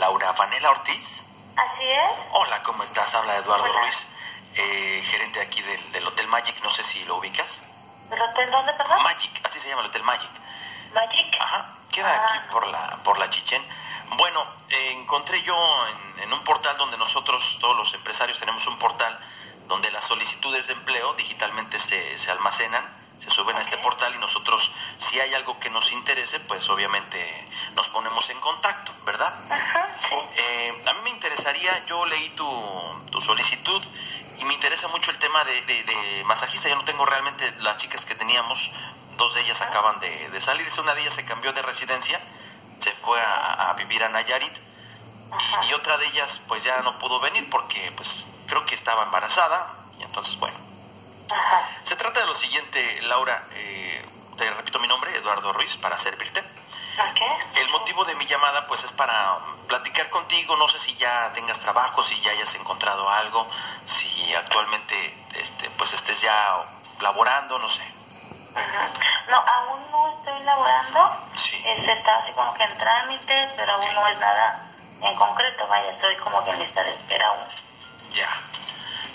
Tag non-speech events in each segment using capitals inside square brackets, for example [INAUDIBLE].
Laura Vanela Ortiz. Así es. Hola, ¿cómo estás? Habla Eduardo Hola. Ruiz, eh, gerente aquí del, del Hotel Magic, no sé si lo ubicas. ¿El hotel dónde, perdón? Magic, así se llama el Hotel Magic. Magic. Ajá, queda Ah. aquí por la, por la Chichen. Bueno, eh, encontré yo en, en un portal donde nosotros, todos los empresarios, tenemos un portal donde las solicitudes de empleo digitalmente se, se almacenan, se suben a este portal y nosotros, si hay algo que nos interese, pues obviamente nos ponemos en contacto, ¿verdad? Ajá, sí. Eh, a mí me interesaría, yo leí tu, tu solicitud y me interesa mucho el tema de, de- de masajista. Yo no tengo realmente las chicas que teníamos, dos de ellas acaban de, de salirse, una de ellas se cambió de residencia, se fue a, a vivir a Nayarit y, y otra de ellas pues ya no pudo venir porque pues creo que estaba embarazada y entonces bueno. Ajá. Se trata de lo siguiente, Laura, eh, te repito mi nombre, Eduardo Ruiz, para servirte. Ok. El motivo de mi llamada pues es para platicar contigo, no sé si ya tengas trabajo, si ya hayas encontrado algo, si actualmente este pues estés ya laborando, no sé. No, aún no estoy laborando. Sí. Este, está así como que en trámites, pero aún no es nada en concreto. Vaya, estoy como que en lista de espera aún. Ya.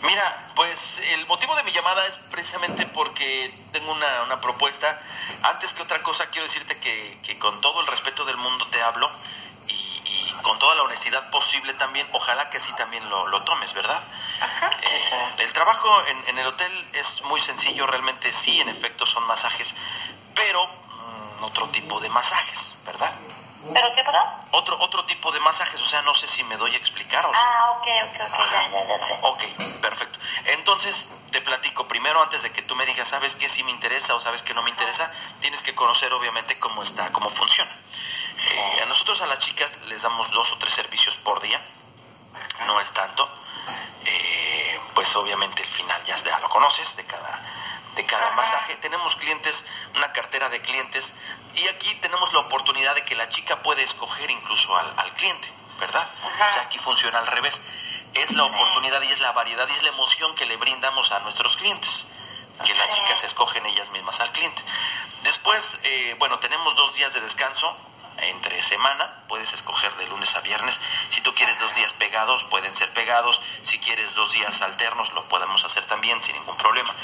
Mira, pues el motivo de mi llamada es precisamente porque tengo una, una propuesta. Antes que otra cosa, quiero decirte que, que con todo el respeto del mundo te hablo y, y con toda la honestidad posible también, ojalá que así también lo, lo tomes, ¿verdad? Ajá. Eh, el trabajo en, en el hotel es muy sencillo, realmente sí, en efecto son masajes, pero mm, otro tipo de masajes. ¿Pero qué, perdón? Otro, otro tipo de masajes, o sea, no sé si me doy a explicar o Ah, ok, ok, ok, ya, ya, ya sé. Ok, perfecto. Entonces, te platico primero, antes de que tú me digas, ¿sabes qué sí me interesa o sabes qué no me interesa? Tienes que conocer, obviamente, cómo está, cómo funciona. Eh, a nosotros, a las chicas, les damos dos o tres servicios por día. No es tanto. Eh, pues, obviamente, el final ya, ya lo conoces de cada, de cada Ajá. masaje. Tenemos clientes, una cartera de clientes, y aquí tenemos la oportunidad de que la chica puede escoger incluso al, al cliente, ¿verdad? Ajá. O sea, aquí funciona al revés. Es la oportunidad y es la variedad y es la emoción que le brindamos a nuestros clientes. Que las chicas escogen ellas mismas al cliente. Después, eh, bueno, tenemos dos días de descanso entre semana. Puedes escoger de lunes a viernes. Si tú quieres dos días pegados, pueden ser pegados. Si quieres dos días alternos, lo podemos hacer también sin ningún problema.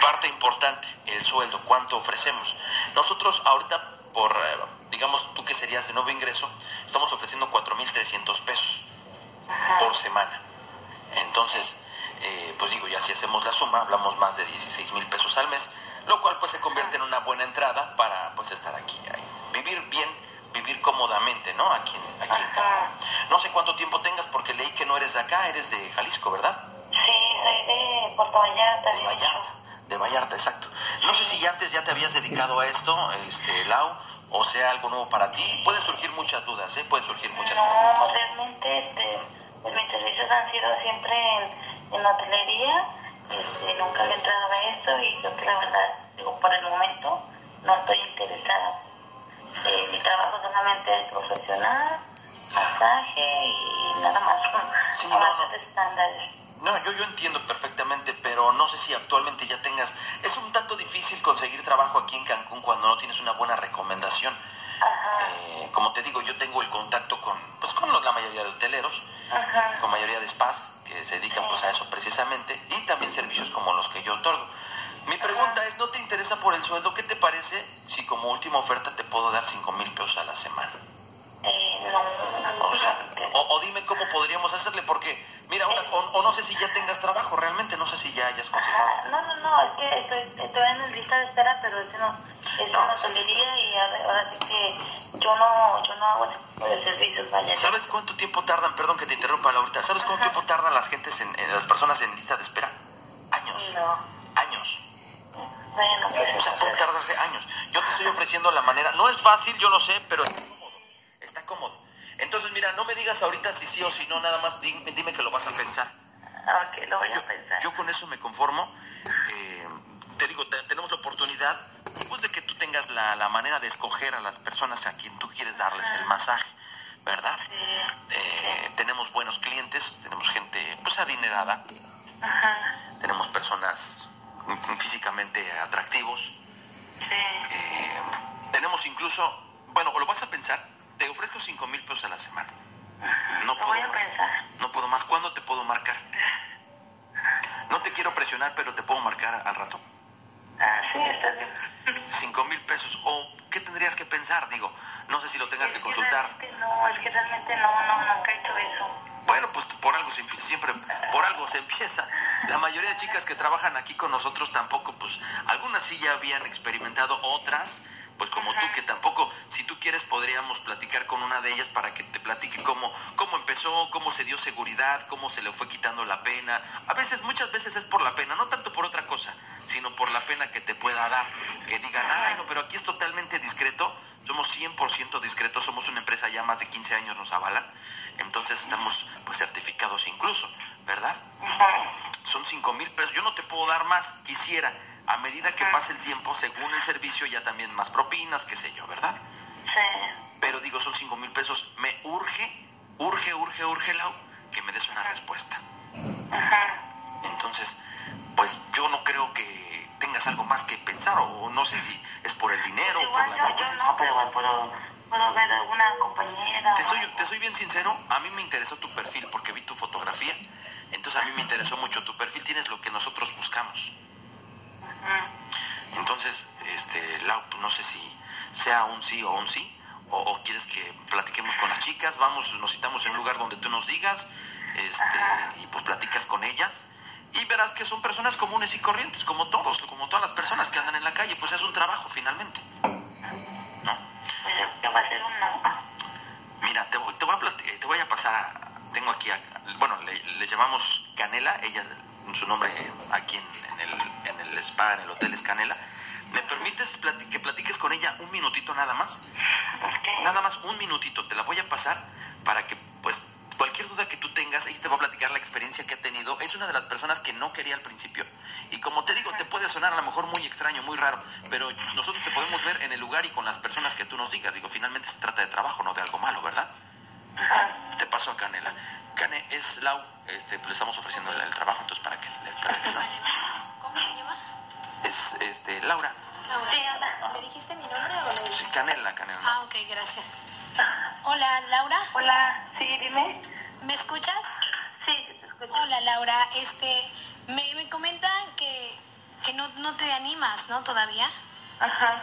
Parte importante, el sueldo. ¿Cuánto ofrecemos? Nosotros ahorita, por, eh, digamos, tú que serías de nuevo ingreso, estamos ofreciendo 4.300 pesos Ajá. por semana. Entonces, eh, pues digo, ya si hacemos la suma, hablamos más de 16 mil pesos al mes, lo cual pues se convierte en una buena entrada para pues estar aquí, ahí. vivir bien, vivir cómodamente, ¿no? Aquí, en- aquí en. Cancún. No sé cuánto tiempo tengas porque leí que no eres de acá, eres de Jalisco, ¿verdad? Sí, soy de Puerto Vallarta. De Vallarta, de Vallarta, exacto. No sé si ya antes ya te habías dedicado a esto, este, Lau, o sea algo nuevo para ti. Pueden surgir muchas dudas, ¿eh? Pueden surgir muchas No, preguntas. realmente este, pues, mis servicios han sido siempre en, en hotelería. Este, nunca le he entrado a esto y creo que la verdad, digo, por el momento no estoy interesada. Eh, mi trabajo solamente es profesional, masaje y nada más. Sí, no, no, no. estándares. No, yo, yo entiendo perfectamente, pero no sé si actualmente ya tengas... Es un tanto difícil conseguir trabajo aquí en Cancún cuando no tienes una buena recomendación. Eh, como te digo, yo tengo el contacto con, pues, con la mayoría de hoteleros, ajá. con mayoría de spas que se dedican pues a eso precisamente y también servicios como los que yo otorgo. Mi pregunta es, ¿no te interesa por el sueldo? ¿Qué te parece si como última oferta te puedo dar 5 mil pesos a la semana? O sea, o, o dime cómo podríamos hacerle, porque, mira, una, o, o no sé si ya tengas trabajo realmente, no sé si ya hayas conseguido. Ajá, no, no, no, es que estoy, estoy en lista de espera, pero ese no, es No, una hotelería y ahora, sí que yo no, yo no hago de servicios, vaya. ¿Sabes cuánto tiempo tardan, perdón que te interrumpa ahorita, ¿sabes cuánto tiempo tardan las gentes, en, en las personas en lista de espera? Años, No, años. bueno, pues O sea, pueden tardarse años. Yo te estoy ofreciendo la manera, no es fácil, yo lo sé, pero está cómodo. Está cómodo. Entonces, mira, no me digas ahorita si sí o si no, nada más dime, dime que lo vas a pensar. ok, lo voy Yo, a pensar. yo con eso me conformo. Eh, te digo, te- tenemos la oportunidad, pues, de que tú tengas la, la manera de escoger a las personas a quien tú quieres darles el masaje, ¿verdad? Eh, tenemos buenos clientes, tenemos gente, pues, adinerada, Ajá, tenemos personas físicamente atractivos, sí, Eh, tenemos incluso, bueno, lo vas a pensar, te ofrezco 5 mil pesos a la semana. No puedo voy a más. pensar. No puedo más. ¿Cuándo te puedo marcar? No te quiero presionar, pero te puedo marcar al rato. Ah, sí, está bien. Cinco mil pesos. ¿O qué tendrías que pensar? Digo, no sé si lo tengas Es que consultar. No, es que realmente no, no, nunca he hecho eso. Bueno, pues por algo se empieza, siempre por algo se empieza. La mayoría de chicas que trabajan aquí con nosotros tampoco, pues algunas sí ya habían experimentado, otras, pues como tú que tampoco, si tú quieres podríamos platicar con una de ellas para que te platique cómo, cómo empezó, cómo se dio seguridad, cómo se le fue quitando la pena. A veces, muchas veces es por la pena, no tanto por otra cosa, sino por la pena que te pueda dar. Que digan, ay, no, pero aquí es totalmente discreto, somos 100% discretos, somos una empresa ya más de 15 años nos avalan, entonces estamos pues certificados incluso, ¿verdad? Ajá. Son 5 mil pesos, yo no te puedo dar más, quisiera, a medida que pase el tiempo, según el servicio, ya también más propinas, qué sé yo, ¿verdad? Sí. Pero digo, son 5 mil pesos, me urge, urge, urge, urge, Lau, que me des una respuesta. Ajá. Entonces, pues yo no creo que tengas algo más que pensar, o no sé si es por el dinero, o por Igual la yo, yo no, pero igual puedo, puedo ver alguna compañera. Te soy, te soy bien sincero, a mí me interesó tu perfil porque vi tu fotografía. Entonces a mí me interesó mucho tu perfil, tienes lo que nosotros buscamos. Entonces, este, Lau, pues, no sé si sea un sí o un sí, o, quieres que platiquemos con las chicas, vamos, nos citamos en un lugar donde tú nos digas, este, y pues platicas con ellas, y verás que son personas comunes y corrientes, como todos, como todas las personas que andan en la calle, pues es un trabajo finalmente. ¿No? Mira, te, voy- te voy a te voy a pasar a... Tengo aquí, a, bueno, le, le llamamos Canela, ella, su nombre aquí en, en el, en el spa, en el hotel es Canela. ¿Me permites plati- que platiques con ella un minutito nada más? Ok. Nada más un minutito, te la voy a pasar para que, pues, cualquier duda que tú tengas, ella te va a platicar la experiencia que ha tenido. Es una de las personas que no quería al principio. Y como te digo, te puede sonar a lo mejor muy extraño, muy raro, pero nosotros te podemos ver en el lugar y con las personas que tú nos digas. Digo, finalmente se trata de trabajo, no de algo malo, ¿verdad? Te paso a Canela. Cane, es Lau, este, pues, le estamos ofreciendo el, el trabajo, entonces para que le platiques, ¿no? ¿Cómo se llama? Es, este, Laura. Laura. Sí, hola. ¿Le dijiste mi nombre o le Sí, dijiste? Canela, Canela. Ah, ok, gracias. Hola, Laura. Hola, sí, dime. ¿Me escuchas? Sí, te escucho. Hola, Laura. Este, me, me comentan que, que no, no te animas, ¿no? Todavía. Ajá.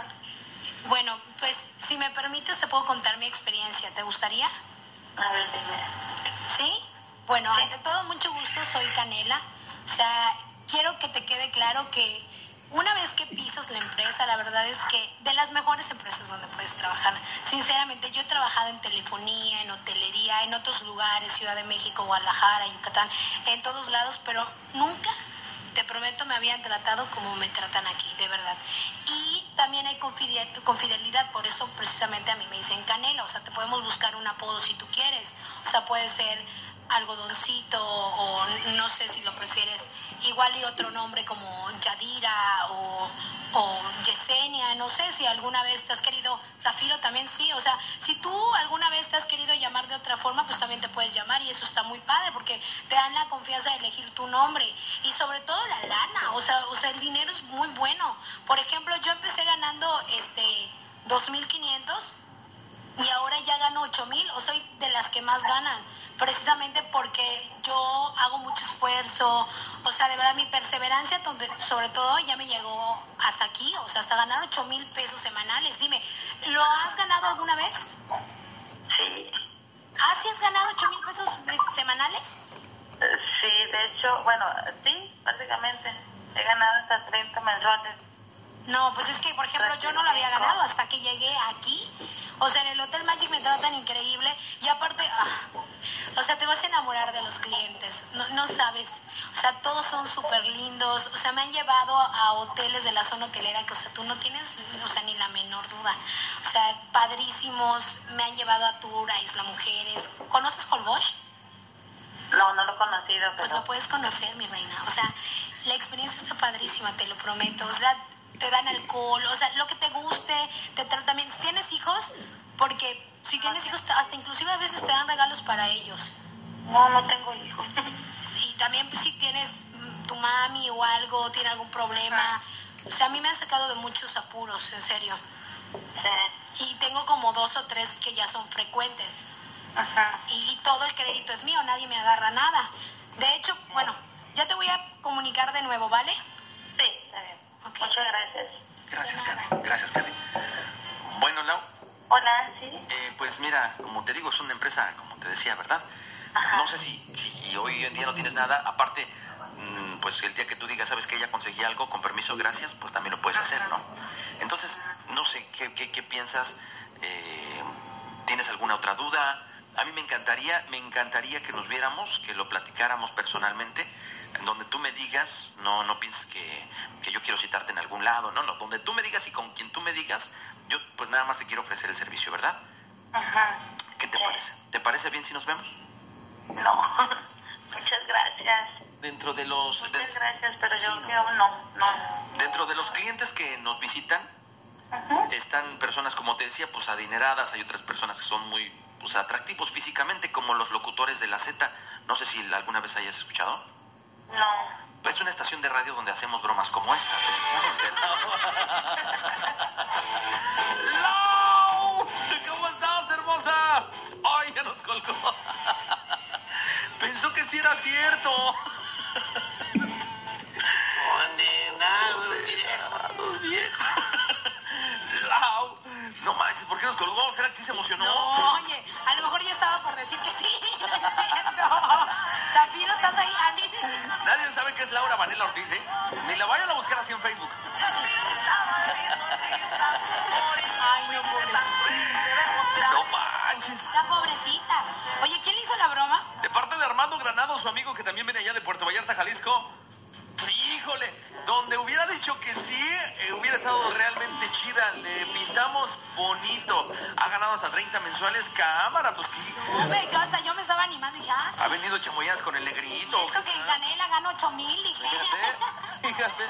Bueno, pues si me permites te puedo contar mi experiencia. ¿Te gustaría? A ver, dime. ¿Sí? Bueno, ante todo, mucho gusto, soy Canela. O sea, quiero que te quede claro que una vez que pisas la empresa, la verdad es que de las mejores empresas donde puedes trabajar. Sinceramente, yo he trabajado en telefonía, en hotelería, en otros lugares, Ciudad de México, Guadalajara, Yucatán, en todos lados, pero nunca, te prometo, me habían tratado como me tratan aquí, de verdad. Y también hay confide- confidelidad, por eso precisamente a mí me dicen Canela, o sea, te podemos buscar un apodo si tú quieres, o sea, puede ser algodoncito o no sé si lo prefieres igual y otro nombre como Yadira o, o Yesenia, no sé si alguna vez te has querido, Zafiro también sí, o sea, si tú alguna vez te has querido llamar de otra forma, pues también te puedes llamar y eso está muy padre porque te dan la confianza de elegir tu nombre y sobre todo la lana, o sea, o sea, el dinero es muy bueno. Por ejemplo, yo empecé ganando este 2500 y ahora ya gano 8 mil o soy de las que más ganan, precisamente porque yo hago mucho esfuerzo, o sea, de verdad mi perseverancia, donde, sobre todo ya me llegó hasta aquí, o sea, hasta ganar 8 mil pesos semanales. Dime, ¿lo has ganado alguna vez? Sí. ¿Ah, sí has ganado 8 mil pesos semanales? Eh, Sí, de hecho, bueno, sí, básicamente. He ganado hasta 30 mensuales. No, pues es que, por ejemplo, yo no lo había ganado hasta que llegué aquí. O sea, en el Hotel Magic me tratan increíble y aparte, ah, o sea, te vas a enamorar de los clientes. No, no sabes. O sea, todos son súper lindos. O sea, me han llevado a hoteles de la zona hotelera que, o sea, tú no tienes, o sea, ni la menor duda. O sea, padrísimos. Me han llevado a tour a Isla Mujeres. ¿Conoces Holbox? No, no lo he conocido, Pues pero... lo puedes conocer, mi reina. O sea, la experiencia está padrísima, te lo prometo. O sea, te dan alcohol, o sea, lo que te guste, te tratan bien. ¿Tienes hijos? Porque si tienes hijos, hasta inclusive a veces te dan regalos para ellos. No, no tengo hijos. Y también pues, si tienes mm, tu mami o algo, tiene algún problema. O sea, a mí me han sacado de muchos apuros, en serio. Sí. Y tengo como dos o tres que ya son frecuentes. Ajá. y todo el crédito es mío, nadie me agarra nada. De hecho, bueno, ya te voy a comunicar de nuevo, ¿vale? Muchas gracias. Gracias, Karen. Gracias, Karen. Bueno, Lau, Hola, sí. eh, pues mira, como te digo, es una empresa, como te decía, ¿verdad? Ajá. No sé si, si hoy en día no tienes nada, aparte, mm, pues el día que tú digas, sabes que ella conseguía algo, con permiso, gracias, pues también lo puedes hacer, ¿no? Entonces, no sé, ¿qué, qué, qué piensas? Eh, ¿Tienes alguna otra duda? A mí me encantaría, me encantaría que nos viéramos, que lo platicáramos personalmente, en donde tú me digas, no, no pienses que, que yo quiero citarte en algún lado, no, no, donde tú me digas y con quien tú me digas, yo pues nada más te quiero ofrecer el servicio, ¿verdad? Ajá. ¿Qué te Sí. parece? ¿Te parece bien si nos vemos? No. [LAUGHS] Muchas gracias. Dentro de los Muchas de- gracias, pero yo no. creo no, no. dentro de los clientes que nos visitan Ajá. están personas como te decía, pues adineradas, hay otras personas que son muy pues atractivos físicamente como los locutores de la Z. No sé si alguna vez hayas escuchado. No. Es una estación de radio donde hacemos bromas como esta, precisamente. [LAUGHS] ¡Lau! ¿Cómo estás, hermosa? ¡Ay, ya nos colgó! [LAUGHS] Pensó que sí era cierto. Condenados viejos. Lau. Su amigo que también viene allá de Puerto Vallarta, Jalisco. Híjole, donde hubiera dicho que sí, eh, hubiera estado realmente chida. Le pintamos bonito. Ha ganado hasta 30 mensuales. Cámara, pues que Hombre, yo hasta yo me estaba animando y dije, ah, ha venido chamoyas con el negrito. Eso que en Canela gano 8 mil, dije. Fíjate, fíjate.